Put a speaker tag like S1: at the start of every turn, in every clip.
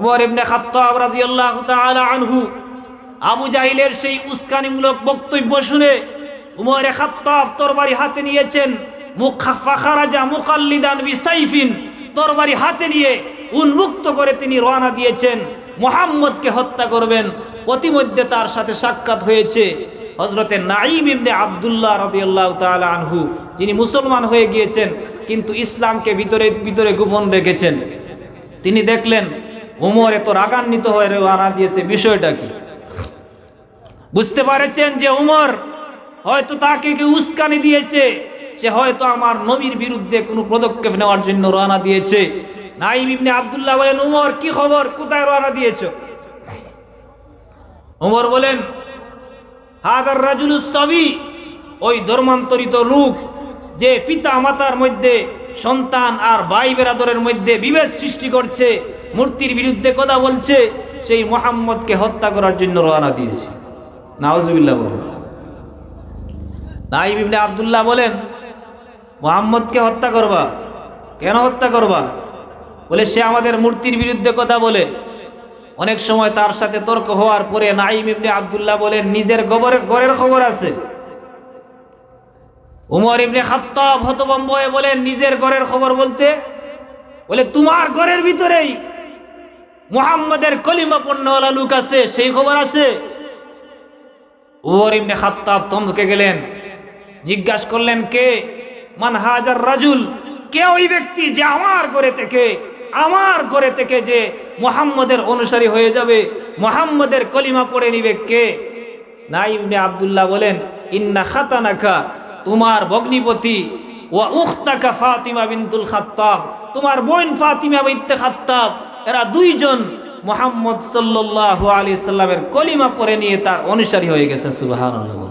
S1: উমর ইবনে খাত্তাব রাদিয়াল্লাহু তাআলা আনহু আবু জাহিলের সেই উস্কানিমূলক বক্তব্য শুনে উমরে খাত্তাব তরবারি হাতে নিয়েছেন মুখাফাখারাজা মুকাল্লিদান বিসাইফিন তরবারি হাতে নিয়ে উন্মুক্ত করে তিনি রওনা দিয়েছেন, মোহাম্মদকে হত্যা করবেন। প্রতিমধ্যে তার সাথে সাক্ষাৎ হয়েছে হজরতে নাইম ইবনে আবদুল্লাহ রাদিয়াল্লাহু তাআলা আনহু, যিনি মুসলমান হয়ে গিয়েছেন, কিন্তু ইসলামকে ভিতরে ভিতরে গোপন রেখেছেন। তিনি দেখলেন উমর এত রাগান্বিত হয়ে রওনা দিয়েছে। বিষয়টা কি? বুঝতে পারেছেন যে উমর হয়তো তাকে কেউ উস্কানি দিয়েছে, সে হয়তো আমার নবীর বিরুদ্ধে কোনো পদক্ষেপ নেওয়ার জন্য রওনা দিয়েছে। নাইম ইবনে আব্দুল্লাহ বলেন উমর কি খবর? কোথায় রওনা দিয়েছ? উমর বলেন, হাদার রাজুল সবি ওই ধর্মান্তরিত লোক যে পিতা মাতার মধ্যে, সন্তান আর ভাই বেরাদরের মধ্যে বিভেদ সৃষ্টি করছে মূর্তির বিরুদ্ধে কথা বলছে, সেই মোহাম্মদকে হত্যা করার জন্য রওনা দিয়েছে। নাওজুবিল্লাহ বলেন। নাইব ইবনে আবদুল্লাহ বলেন, মোহাম্মদকে হত্যা করবা। কেন হত্যা করবা? বলে, সে আমাদের মূর্তির বিরুদ্ধে কথা বলে। অনেক সময় তার সাথে তর্ক হওয়ার পরে নাইম ইবনে আবদুল্লাহ বলেন, নিজের গোবরের ঘরের খবর আছে। উমর ইবনে খাত্তাব হতবম্ব হয়ে বলেন, নিজের ঘরের খবর বলতে? বলে, তোমার ঘরের ভিতরেই মুহাম্মাদের কলিমা পণ্যওয়ালা লোক আছে, সেই খবর আছে? উমর ইবনে খাত্তাব থমকে গেলেন, জিজ্ঞাসা করলেন, কে? মান হাজার রাজুল। কে ওই ব্যক্তি যে আমার ঘরে থেকে, আমার ঘরে থেকে যে মোহাম্মদের অনুসারী হয়ে যাবে, মোহাম্মদের কলিমা পড়ে নিবে কে? নাইবনে আবদুল্লাহ বলেন, ইন্না খাতানাকা, তোমার ভগ্নিপতি ও উখতাকা ফাতিমা বিনতুল খাত্তাব। তোমার বোন ফাতিমা বিনতে খাত্তাব। এরা দুইজন মোহাম্মদ সাল্লাল্লাহু আলাইহি সাল্লামের কলিমা পরে নিয়ে তার অনুসারী হয়ে গেছে, সুবহানাল্লাহ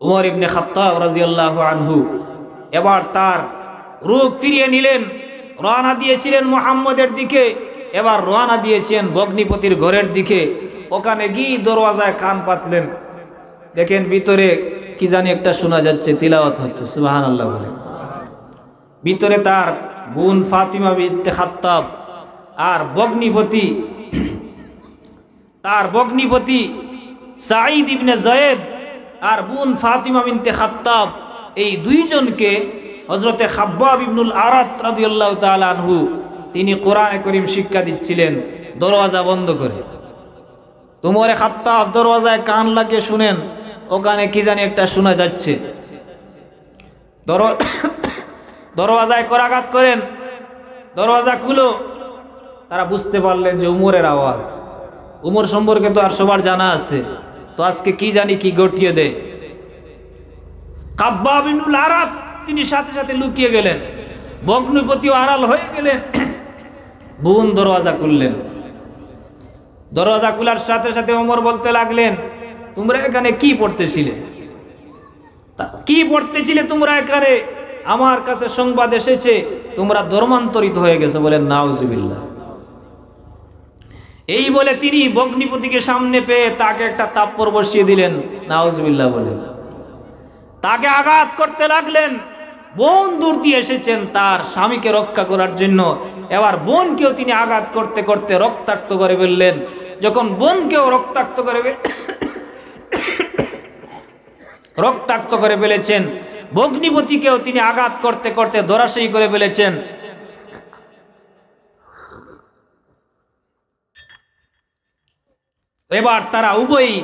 S1: উমর ইবনে খাত্তাব আনহু এবার তার রূপ ফিরিয়ে নিলেন, রওনা দিয়েছিলেন মুহাম্মদের দিকে, এবার রওনা দিয়েছেন ভগ্নিপতির ঘরের দিকে। ওখানে গিয়ে দরওয়াজায় কান পাতলেন। দেখেন ভিতরে কি জানি একটা শোনা যাচ্ছে, তিলাওয়াত হচ্ছে, সুবহানাল্লাহ বলে। ভিতরে তার বোন ফাতিমা বিনতে খাত্তাব আর ভগ্নিপতি তার ভগ্নিপতি সাঈদ ইবনে জয়েদ আর বোন ফাতিমা বিনতে খাত্তাব, এই দুইজনকে হজরতে খাব্বাব ইবনুল আরাত রাদিয়াল্লাহু তাআলা আনহু তিনি কোরআনে করিম শিক্ষা দিচ্ছিলেন, দরওয়াজা বন্ধ করে। তোমারে খাত্তাব, দরওয়াজায় কান লাগিয়ে শুনেন, ওখানে কি জানি একটা শোনা যাচ্ছে। দর- দরওয়াজায় করাঘাত করেন, দরওয়াজা খুলো তারা বুঝতে পারলেন যে উমরের আওয়াজ। উমর সম্পর্কে তো আর সবার জানা আছে। তো আজকে কি জানি কি গটিয়ে দেয়। কাব্বা বিনুল আরাত তিনি সাথে সাথে লুকিয়ে গেলেন। বগ্নপতিও আড়াল হয়ে গেলেন। বোন দরওয়াজা খুললেন। দরওয়াজা খোলার সাথে সাথে ওমর বলতে লাগলেন, তোমরা এখানে কি পড়তেছিলে? কি পড়তেছিলে তোমরা এখানে? আমার কাছে সংবাদ এসেছে, তোমরা ধর্মান্তরিত হয়ে গেছে বলে নাউজুবিল্লাহ। এই বলে তিনি বগ্নিপতিকে সামনে পেয়ে তাকে একটা তাপ্পর বসিয়ে দিলেন। নাউজুবিল্লাহ বলেন। তাকে আঘাত করতে লাগলেন। বোন দূর দিয়ে এসেছেন তার স্বামীকে রক্ষা করার জন্য। এবার বোনকেও তিনি আঘাত করতে করতে রক্তাক্ত করে ফেললেন। যখন বোনকেও রক্তাক্ত করে রক্তাক্ত করে ফেলেছেন, ভগ্নিপতিকেও তিনি আঘাত করতে করতে ধরাশয়ী করে ফেলেছেন। এবার তারা উভয়ই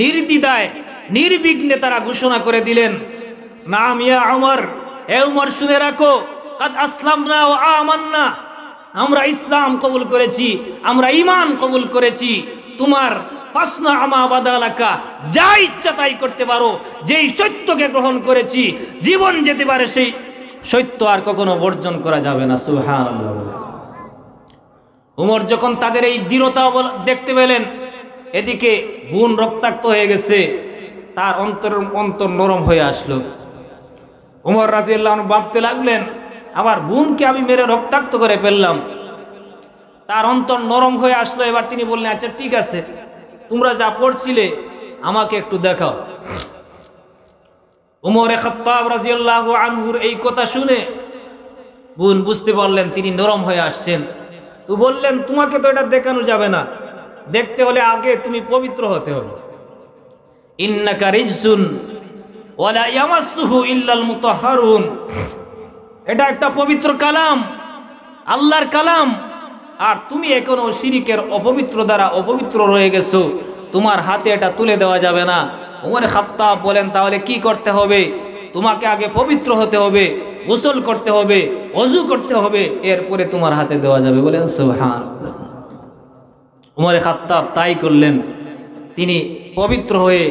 S1: নির্দ্বিধায়, নির্বিঘ্নে তারা ঘোষণা করে দিলেন, নাম ইয়া আমার এ উমর শুনে রাখো আসলাম না ও আমান্না, আমরা ইসলাম কবুল করেছি, আমরা ইমান কবুল করেছি, তোমার ফাসনা আমা বাদালাকা, যা ইচ্ছা তাই করতে পারো, যেই সত্যকে গ্রহণ করেছি, জীবন যেতে পারে সেই সত্য আর কখনো বর্জন করা যাবে না, সুবহানাল্লাহ। উমর যখন তাদের এই দৃঢ়তা দেখতে পেলেন এদিকে বোন রক্তাক্ত হয়ে গেছে, তার অন্তর অন্তর নরম হয়ে আসলো। উমর রাজিউল্লাহ ভাবতে লাগলেন, আমার বোনকে আমি মেরে রক্তাক্ত করে ফেললাম। তার অন্তর নরম হয়ে আসলো, এবার তিনি বললেন আচ্ছা ঠিক আছে, তোমরা যা পড়ছিলে, আমাকে একটু দেখাও। উমরে খত্তাব রাজিউল্লাহ আনহুর এই কথা শুনে বোন বুঝতে পারলেন, তিনি নরম হয়ে আসছেন। তো বললেন, তোমাকে তো এটা দেখানো যাবে না দেখতে হলে আগে তুমি পবিত্র হতে হবে। ইন্নাকা রিজসুন ওয়ালা ইয়ামাসসুহু ইল্লাল মুতাহহারুন এটা একটা পবিত্র কালাম, আল্লাহর কালাম। আর তুমি এখনও শিরিকের অপবিত্র দ্বারা অপবিত্র রয়ে গেছো, তোমার হাতে এটা তুলে দেওয়া যাবে না। উমর খাত্তাব বলেন, তাহলে কি করতে হবে? তোমাকে আগে পবিত্র হতে হবে, গোসল করতে হবে অজু করতে হবে, এরপরে তোমার হাতে দেওয়া যাবে বলেন সুবহান উমরে খাত্তাব তাই করলেন। তিনি পবিত্র হয়ে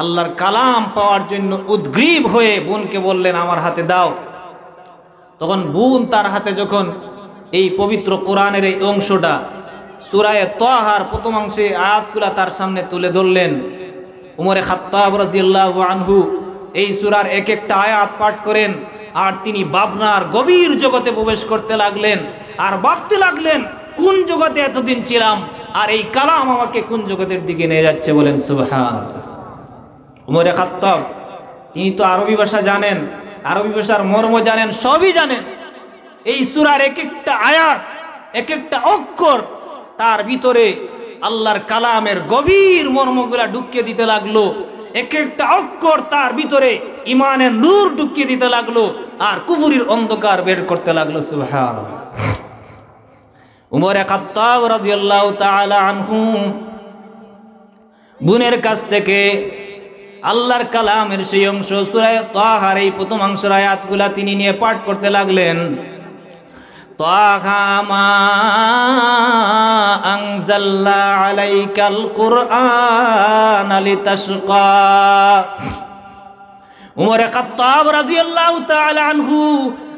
S1: আল্লাহর কালাম পাওয়ার জন্য উদ্গ্রীব হয়ে বোনকে বললেন, আমার হাতে দাও। তখন বোন তার হাতে যখন এই পবিত্র কোরআনের এই অংশটা, সুরায় তহার প্রথম অংশে আয়াতগুলা তার সামনে তুলে ধরলেন, উমরে খাত্তাব রাদিয়াল্লাহু আনহু এই সুরার এক একটা আয়াত পাঠ করেন, আর তিনি ভাবনার গভীর জগতে প্রবেশ করতে লাগলেন, আর ভাবতে লাগলেন, কোন জগতে এতদিন ছিলাম? আর এই কালাম আমাকে কোন জগতের দিকে নিয়ে যাচ্ছে বলেন সুবহান উমরে খাত্তাব, তিনি তো আরবি ভাষা জানেন, আরবি ভাষার মর্ম জানেন, সবই জানেন। এই সুরার এক একটা আয়াত এক একটা অক্ষর, তার ভিতরে আল্লাহর কালামের গভীর মর্মগুলা ঢুকিয়ে দিতে লাগল। এক একটা অক্ষর, তার ভিতরে ইমানের নূর ঢুকিয়ে দিতে লাগল, আর কুফুরির অন্ধকার বের করতে লাগল সুবহান উমরে খাত্তাব রাদিয়াল্লাহু তাআলা আনহু বোনের কাছ থেকে আল্লাহর কালামের সেই অংশ সুরায় তাহার এই প্রথম অংশের আয়াতগুলা তিনি নিয়ে পাঠ করতে লাগলেন। তাহা মা আনজাল্লা আলাইকাল কুরআন লিতাশকা। উমরে খাত্তাব রাদিয়াল্লাহু তাআলা আনহু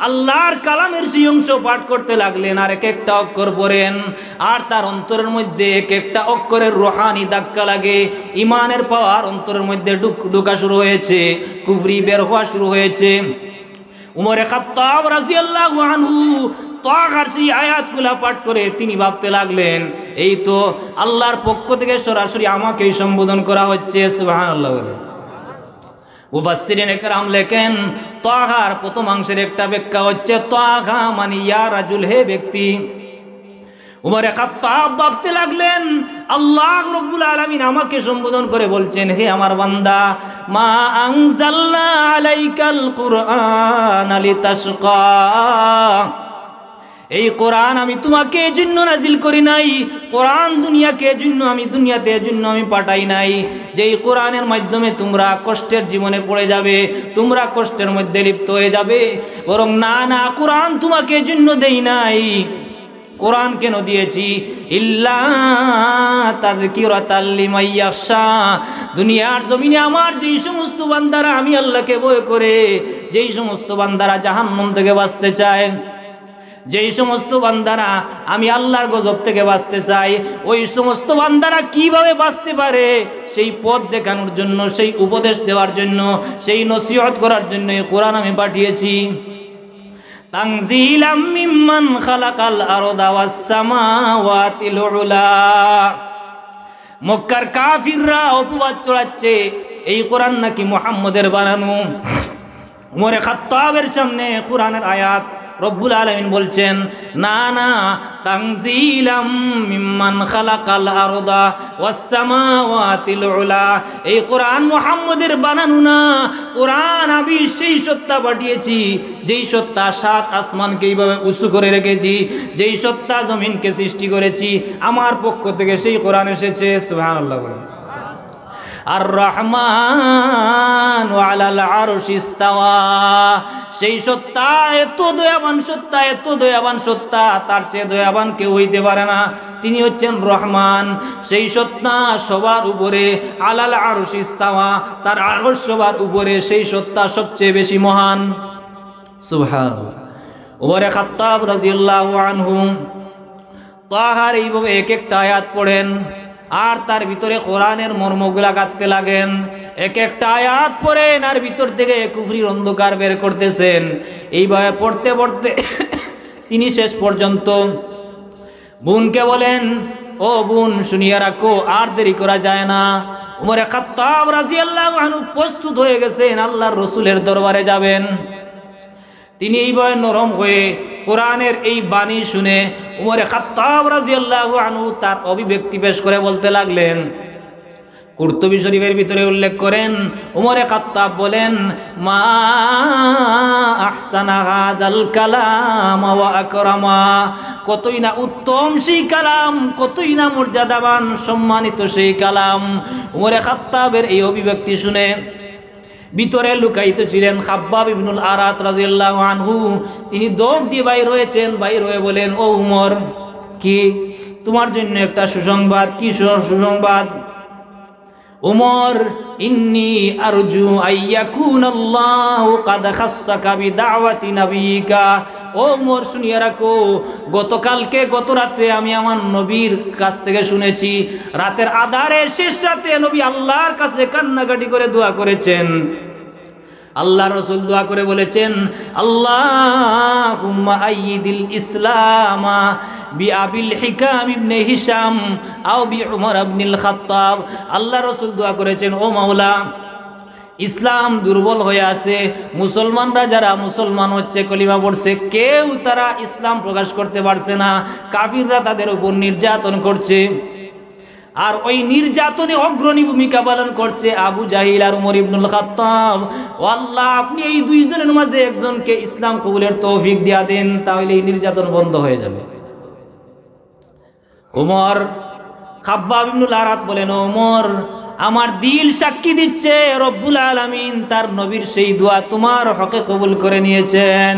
S1: আল্লাহর কালামের সেই অংশ পাঠ করতে লাগলেন, আর এক একটা অক্ষর পড়েন। আর তার অন্তরের মধ্যে এক একটা অক্ষরের রোহানি ধাক্কা লাগে। ইমানের পাওয়ার অন্তরের মধ্যে ঢুক শুরু হয়েছে, কুফরি বের হওয়া শুরু হয়েছে। উমরে খাত্তাব রাদিয়াল্লাহু আনহু আয়াতগুলা পাঠ করে তিনি ভাবতে লাগলেন, এই তো আল্লাহর পক্ষ থেকে সরাসরি আমাকেই সম্বোধন করা হচ্ছে, সুবহানাল্লাহ বলে। মুফাসসিরিন একরাম লেখেন, তাহার প্রথম অংশের একটা ব্যাখ্যা হচ্ছে, তাহা মানে ইয়া রাজুল, হে ব্যক্তি। উমরে খাত্তাব ভাবতে লাগলেন, আল্লাহ রব্বুল আলামিন আমাকে সম্বোধন করে বলছেন, হে আমার বান্দা, মা আনজাল্লা আলাইকাল কুরআন লিতাশকা এই কোরআন আমি তোমাকে জন্য নাজিল করি নাই। কোরআন দুনিয়াকে জন্য আমি, দুনিয়াতে এই জন্য আমি পাঠাই নাই। যে এই কোরআনের মাধ্যমে তোমরা কষ্টের জীবনে পড়ে যাবে, তোমরা কষ্টের মধ্যে লিপ্ত হয়ে যাবে। বরং না না, কোরআন তোমাকে জন্য দেই নাই। কোরআন কেন দিয়েছি? ইল্লা দুনিয়ার জমিনে আমার যেই সমস্ত বান্দারা, আমি আল্লাহকে ভয় করে, যেই সমস্ত বান্দারা জাহান্নাম থেকে বাঁচতে চায় যেই সমস্ত বান্দারা আমি আল্লাহর গজব থেকে বাঁচতে চাই, ওই সমস্ত বান্দারা কীভাবে বাঁচতে পারে? সেই পথ দেখানোর জন্য, সেই উপদেশ দেওয়ার জন্য, সেই নসিহত করার জন্য এই কোরআন আমি পাঠিয়েছি। তানজিলাম মিম্মান খালাকাল আরদা ওয়াস সামাওয়াতিল উলা। মক্কার কাফিররা অপবাদ চড়াচ্ছে এই কোরআন নাকি মুহাম্মদের বানানো? উমরে খাত্তাবের সামনে কোরআনের আয়াত রব্বুল আলমিন বলছেন, না না তাংজিলাম মিম্মান খালাকাল আরদা ওয়াসসামাওয়াতিল উলা। এই কোরআন মুহাম্মদের বানানো না, কোরআন আমি সেই সত্তা পাঠিয়েছি, যেই সত্তা সাত আসমানকে এইভাবে উঁচু করে রেখেছি, যেই সত্তা জমিনকে সৃষ্টি করেছি, আমার পক্ষ থেকে সেই কোরআন এসেছে, সুবহানাল্লাহ বলেন। আর রহমান আলাল আরশ ইস্তাওয়া। সেই সত্তা এত দয়াবান সত্তা, এত দয়াবান সত্তা, তার চেয়ে দয়াবান কেউ হইতে পারে না। তিনি হচ্ছেন রহমান। সেই সত্তা সবার উপরে, আলাল আরশ ইস্তাওয়া, তার আরশ সবার উপরে, সেই সত্তা সবচেয়ে বেশি মহান। সুবহানাল্লাহ। ওমরে খাত্তাব রাদিয়াল্লাহু আনহু, তাহার এইভাবে এক একটা আয়াত পড়েন আর তার ভিতরে কোরআনের মর্মগুলা কাটতে লাগেন। এক একটা আয়াত পড়েন আর ভিতর থেকে কুফরির অন্ধকার বের করতেছেন। এইভাবে পড়তে পড়তে তিনি শেষ পর্যন্ত বোনকে বলেন, ও বোন, শুনিয়া রাখো, আর দেরি করা যায় না। উমরে খাত্তাব রাদিয়াল্লাহু আনহু প্রস্তুত হয়ে গেছেন, আল্লাহর রসুলের দরবারে যাবেন। তিনি এইভাবে নরম হয়ে কোরআনের এই বাণী শুনে উমরে খাত্তাব রাজিয়াল্লাহু আনহু তার অভিব্যক্তি পেশ করে বলতে লাগলেন, কুর্তুবী শরীফের ভিতরে উল্লেখ করেন, উমরে খাত্তাব বলেন, মা আহসানা কালাম আকরামা, কতই না উত্তম সেই কালাম, কতই না মর্যাদাবান সম্মানিত সেই কালাম। উমরে খাত্তাবের এই অভিব্যক্তি শুনে ভিতরে লুকায়িত ছিলেন খাব্বাব ইবনুল আরাত রাজিয়াল্লাহু আনহু। তিনি দৌড় দিয়ে বাইর হয়েছেন, বাইর হয়ে বলেন, ও উমর, কি? তোমার জন্য একটা সুসংবাদ, কি সুসংবাদ? উমর, ইন্নি আরজু আইয়াকুন আল্লাহ কাদ খাসসাকা বিদাওয়াতি নাবিকা ও উমর, শুনিয়ে রাখো, গতকালকে গত রাত্রে আমি আমার নবীর কাছ থেকে শুনেছি, রাতের আধারে শেষ রাতে নবী আল্লাহর কাছে কান্নাকাটি করে দোয়া করেছেন। আল্লাহ রসুল দোয়া করে বলেছেন আল্লাহ আইদিল ইসলামা বি আবিল হিকাম ইবনে হিসাম আও বি উমর আবনিল খাত্তাব। আল্লাহ রসুল দোয়া করেছেন, ও মাওলা, ইসলাম দুর্বল হয়ে আছে। মুসলমানরা যারা মুসলমান হচ্ছে, কলিমা পড়ছে, কেউ তারা ইসলাম প্রকাশ করতে পারছে না। কাফিররা তাদের উপর নির্যাতন করছে। আর ওই নির্যাতনে অগ্রণী ভূমিকা পালন করছে আবু জাহিল আর উমর ইবনুল খাত্তাব। আল্লাহ, আপনি এই দুইজনের মাঝে একজনকে ইসলাম কবুলের তৌফিক দিয়া দেন, তাহলে এই নির্যাতন বন্ধ হয়ে যাবে। উমর খাব্বাব ইবনুল আরাত বলেন ওমর আমার দিল সাক্ষী দিচ্ছে, রব্বুল আলামিন তার নবীর সেই দোয়া তোমার হকে কবুল করে নিয়েছেন।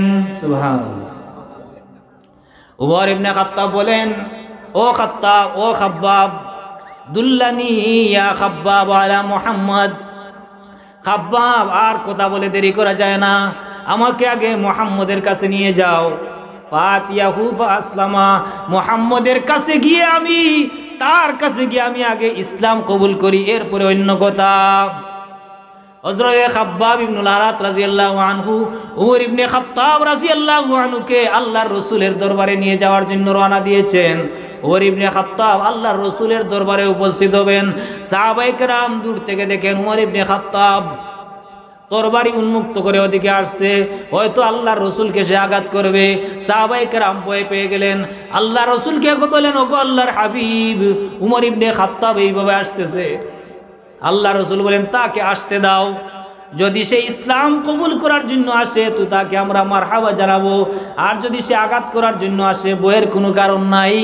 S1: উমর ইবনে খাত্তাব বলেন, ও খাত্তাব, ও খাব্বাব আর কথা বলে দেরি করা যায় না। আমাকে আগে মোহাম্মদের কাছে নিয়ে যাও। আসলামা। মোহাম্মদের কাছে গিয়ে আমি, তার কাছে গিয়ে আমি আগে ইসলাম কবুল করি, এরপরে অন্য কথা। আনহুকে আল্লাহর রসুলের দরবারে নিয়ে যাওয়ার জন্য রওনা দিয়েছেন। উমর ইবনে খাত্তাব আল্লাহর রসুলের দরবারে উপস্থিত হবেন। সাহাবায়ে কেরাম দূর থেকে দেখেন উমর ইবনে খাত্তাব তরবারি উন্মুক্ত করে ওদিকে আসছে। হয়তো আল্লাহর রসুলকে সে আঘাত করবে। সাহাবাই কেরাম ভয় পেয়ে গেলেন। আল্লাহ রসুলকে বলেন ওগো আল্লাহর হাবিব উমর ইবনে খাত্তাব এইভাবে আসতেছে। আল্লাহ রসুল বলেন, তাকে আসতে দাও। যদি সে ইসলাম কবুল করার জন্য আসে, তো তাকে আমরা মার হাওয়া জানাব। আর যদি সে আঘাত করার জন্য আসে, বইয়ের কোনো কারণ নাই।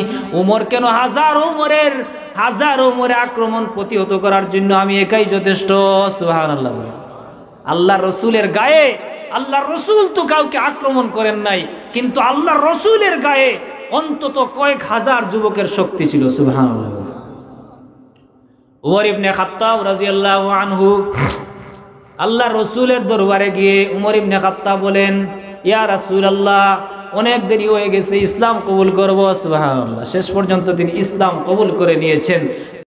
S1: উমর কেন হাজার উমরের, হাজার উমরে আক্রমণ প্রতিহত করার জন্য আমি একাই যথেষ্ট? সুহান আল্লাহ আল্লাহ রসুলের গায়ে আল্লাহ রসুল তো কাউকে আক্রমণ করেন নাই, কিন্তু আল্লাহ রসুলের গায়ে অন্তত কয়েক হাজার যুবকের শক্তি ছিল সুবহান উমর ইবনে খাত্তাব রাজিয়াল্লাহু আনহু আল্লাহ রসুলের দরবারে গিয়ে উমর ইবনে খাত্তাব বলেন, ইয়া রাসূল আল্লাহ অনেক দেরি হয়ে গেছে, ইসলাম কবুল করব। সুবাহ শেষ পর্যন্ত তিনি ইসলাম কবুল করে নিয়েছেন।